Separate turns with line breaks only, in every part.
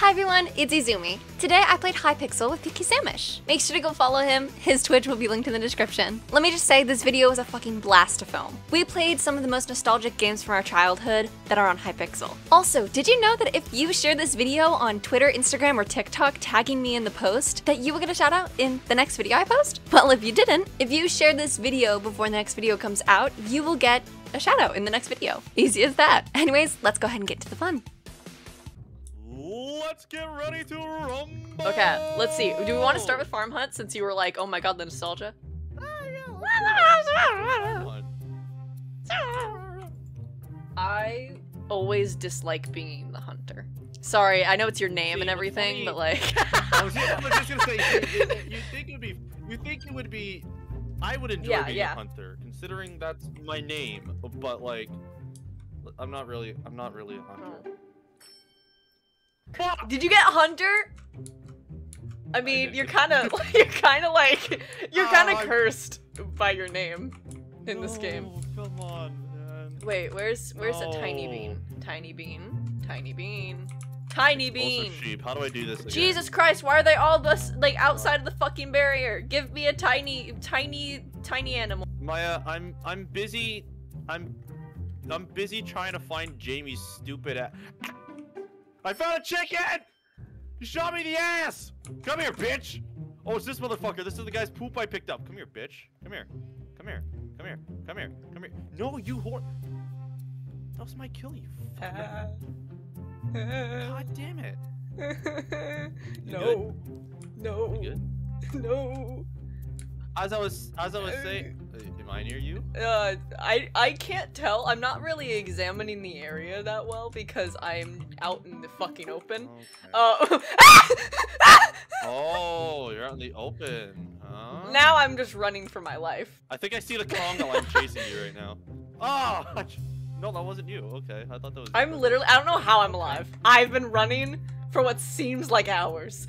Hi everyone, it's Izumi. Today I played Hypixel with Pinky Samich. Make sure to go follow him, his Twitch will be linked in the description. Let me just say, this video was a fucking blast to film. We played some of the most nostalgic games from our childhood that are on Hypixel. Also, did you know that if you share this video on Twitter, Instagram, or TikTok tagging me in the post, that you will get a shout out in the next video I post? Well, if you didn't, if you share this video before the next video comes out, you will get a shout out in the next video. Easy as that. Anyways, let's go ahead and get to the fun.
Let's get ready to rumble.
Okay, let's see. Do we want to start with Farm Hunt since you were like, oh my god, the nostalgia? I always dislike being the hunter. Sorry, I know it's your name
See,
and everything,
funny.
but like.
I was just, just gonna say, you, you, you think it would be, you think it would be, I would enjoy
Yeah,
being
yeah.
a hunter, considering that's my name. But like, I'm not really, I'm not really a hunter. Oh.
Did you get hunter? I mean,
did.
you're kind of, you're kind of like, you're uh,
Oh,
kind of
I-
cursed by your name in this game.
Come on, man.
Wait, where's where's a tiny bean? Tiny bean, tiny bean, tiny
Also
bean.
sheep. How do I do this? Again?
Jesus Christ, why are they all this like outside of the fucking barrier? Give me a tiny, tiny, tiny animal.
Maya, I'm, I'm busy. I'm, I'm busy trying to find Jamie's stupid ass. I found a chicken. You shot me in the ass. Come here, bitch. Oh, it's this motherfucker. This is the guy's poop I picked up. Come here, bitch. Come here. Come here. Come here. Come here. Come here. No, you whore. That was my kill, you. fucker. God damn it. You
no, no,
You good?
no.
As I was, as I was saying, am I near you?
Uh, I I can't tell. I'm not really examining the area that well because I'm out in the fucking open.
Okay.
Uh,
Oh, you're out in the open, huh?
now I'm just running for my life.
I think I see the Congo line chasing you right now. Oh! No, that wasn't you. Okay, I thought that was.
I'm literally. I don't know how I'm alive. I've been running for what seems like hours.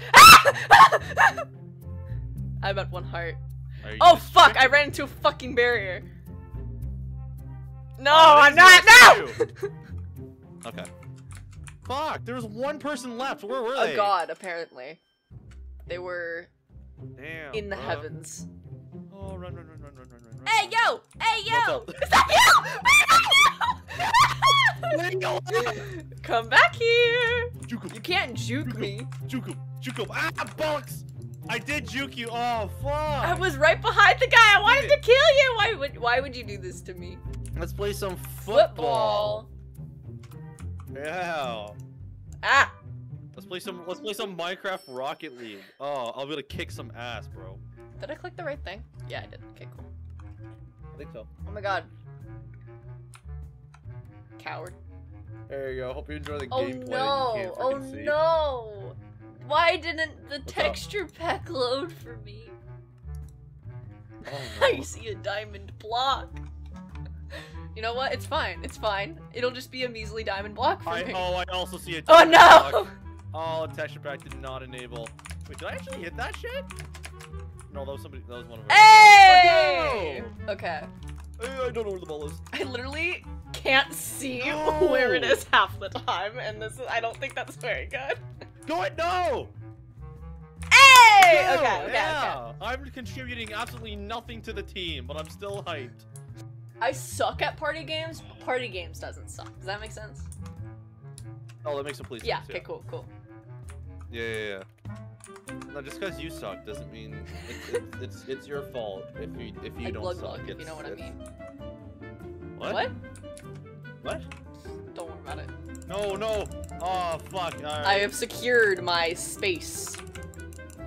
I'm at one heart.
Are you
Oh fuck! I ran into a fucking barrier. No,
Oh,
I'm not.
is
No.
Okay. Fuck! There was one person left. Where were
A
they?
god, apparently. They were
Damn.
in the
bro.
heavens.
Oh, run, run, run, run, run, run, run.
Hey yo! Hey yo! Is that you? Come back here!
Juke
You can't juke me.
juke him, juke him. Ah, bollocks! I did juke you. Oh, fuck!
I was right behind the guy. I wanted to kill you. Why would Why would you do this to me?
Let's play some football.
Football.
Yeah.
Ah.
Let's play some. Let's play some Minecraft Rocket League. Oh, I'll be able to kick some ass, bro.
Did I click the right thing? Yeah, I did. Okay, cool.
I think so.
Oh my god. Coward.
There you go. Hope you enjoy the
Oh
gameplay.
no!
You can't
Oh no! Why didn't the texture pack load for me?
Oh,
I see a diamond block. You know what? It's fine. It's fine. It'll just be a measly diamond block for
I,
me.
oh, I also see a.
Oh,
diamond oh
no!
pack. Oh, texture pack did not enable. Wait, did I actually hit that shit? No, that was somebody. That was one of us.
Hey!
Oh, no!
Okay.
I don't know where the ball is.
I literally can't see
No!
where it is half the time, and this is, I don't think that's very good.
Go it, no!
Hey!
No!
Okay, okay, okay.
yeah. I'm contributing absolutely nothing to the team, but I'm still hyped.
I suck at party games, but party games doesn't suck. Does that make sense?
Oh, that makes complete
Yeah,
sense.
okay, cool, cool.
Yeah, yeah, yeah. No, just because you suck doesn't mean it's, it's, it's, it's your fault if you if you
like
don't
glug
suck.
glug, if you know what I mean.
What?
What?
What?
Don't worry about it.
No, no. Oh, fuck. Right.
I have secured my space.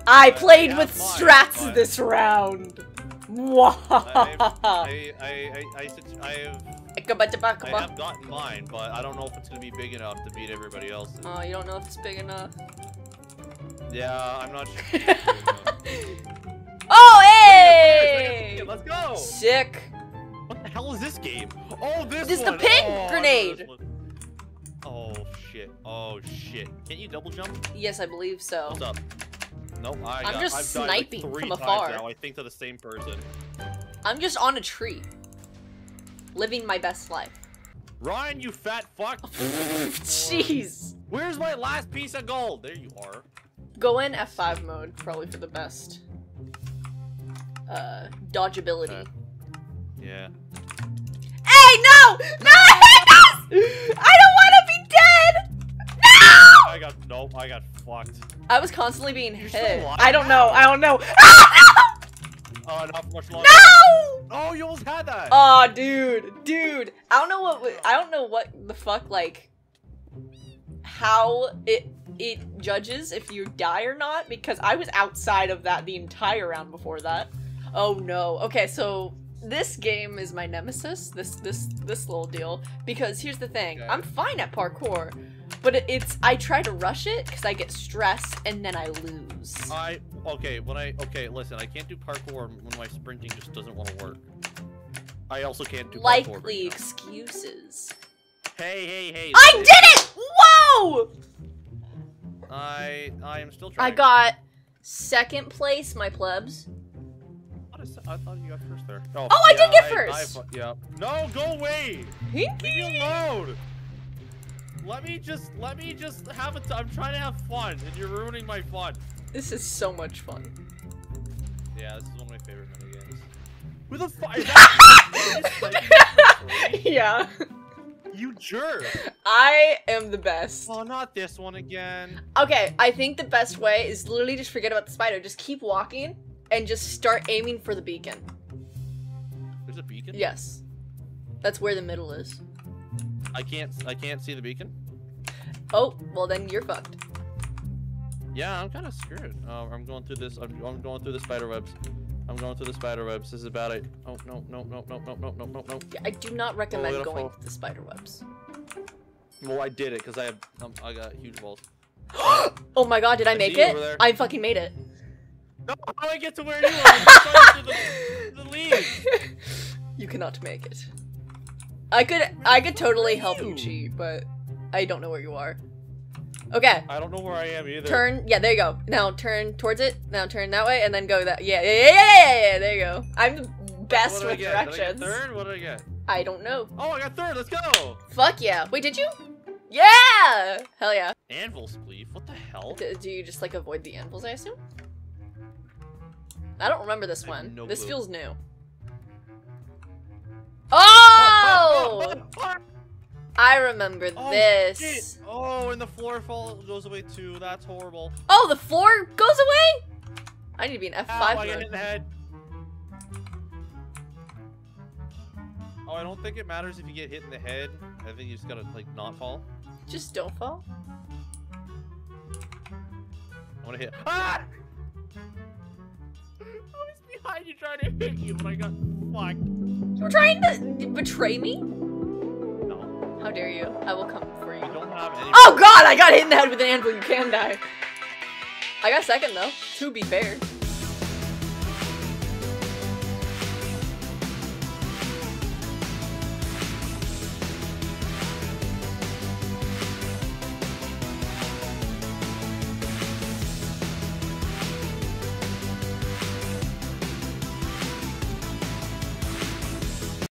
I
Uh,
played
yeah,
with
fine,
strats
fine.
this round.
I, I, I, I, I, I, have... I have gotten mine, but I don't know if it's gonna be big enough to beat everybody else.
Oh, you don't know if it's big enough.
Yeah, I'm not sure. if it's big enough.
oh,
Hey! Let's go!
Sick.
What the hell is this game? Oh, this
This is the pig
Oh, I
grenade!
Oh, shit. Oh, shit. Can't you double jump?
Yes, I believe so.
What's up? Nope, I
I'm
got,
just
I've like,
sniping
three
from afar.
Now. I think to the same person.
I'm just on a tree. Living my best life.
Ryan, you fat fuck.
Jeez.
Where's my last piece of gold? There you are.
Go in F5 mode, probably for the best. Uh, dodgeability.
Okay. Yeah.
Hey, no! No! I
got nope. I got fucked.
I was constantly being
You're
hit. I don't know. I don't know. Ah,
Oh, not for much longer.
no!
Oh, you almost had that.
Oh, dude, dude. I don't know what. I don't know what the fuck like. How it it judges if you die or not because I was outside of that the entire round before that. Oh no. Okay, so this game is my nemesis. This this this little deal because here's the thing.
Okay.
I'm fine at parkour, but it, it's I try to rush it because I get stressed and then I lose.
I okay when I okay listen I can't do parkour when my sprinting just doesn't want to work. I also can't do right
Likely excuses.
Hey hey hey.
I did it! Whoa!
I I am still trying.
I got second place, my plebs.
I thought, I I you got first there. Oh,
Oh, I did get first.
I fu- yeah. No, go away. Leave me alone. Let me just let me just have a. T- I'm trying to have fun, and you're ruining my fun.
This is so much fun.
Yeah, this is one of my favorite mini games. Who the fuck? That you?
yeah.
you jerk!
I am the best.
Oh, not this one again.
Okay, I think the best way is literally just forget about the spider. Just keep walking and just start aiming for the beacon.
There's a beacon.
Yes. That's where the middle is.
I can't. I can't see the beacon.
Oh, well then you're fucked.
Yeah, I'm kind of screwed. Uh, I'm going through this. I'm, I'm going through the spider webs. I'm going through the spider webs. This is about it. Oh no no no no no no no no no.
Yeah, I do not recommend
Oh,
going
fall.
to the spider webs.
Well, I did it because I have. Um, I got huge balls.
oh my god, did I
I
make it? I fucking made it.
No, how do I get to where you are? I'm just going through the, the leaves.
you cannot make it. I could I could totally help you,
you?
Chi, but I don't know where you are. Okay.
I don't know where I am either.
Turn yeah, there you go. Now turn towards it. Now turn that way and then go that yeah, yeah, yeah, yeah, yeah, yeah, there you go. I'm the best
What did I
with
get? Did I get
directions.
third? What did I get?
I don't know.
Oh, I got third. Let's go.
Fuck yeah. Wait, did you? Yeah! Hell yeah.
Anvil spleef. What the hell?
D- do you just like avoid the anvils, I assume? I don't remember this
I
one.
no
this
clue.
feels new. Oh! I remember
Oh,
this.
shit. Oh, and the floor fall goes away too. That's horrible.
Oh, the floor goes away? I need to be an
Ow,
F5
I got
mode.
hit in the head. Oh, I don't think it matters if you get hit in the head. I think you just gotta like not fall.
Just don't fall.
I wanna hit. Ah! I was behind you trying to hit you, but I got fucked.
You're trying to betray me? How dare you? I will come for you.
don't have any.
Oh god, I got hit in the head with an anvil. You can die. I got second though. To be fair.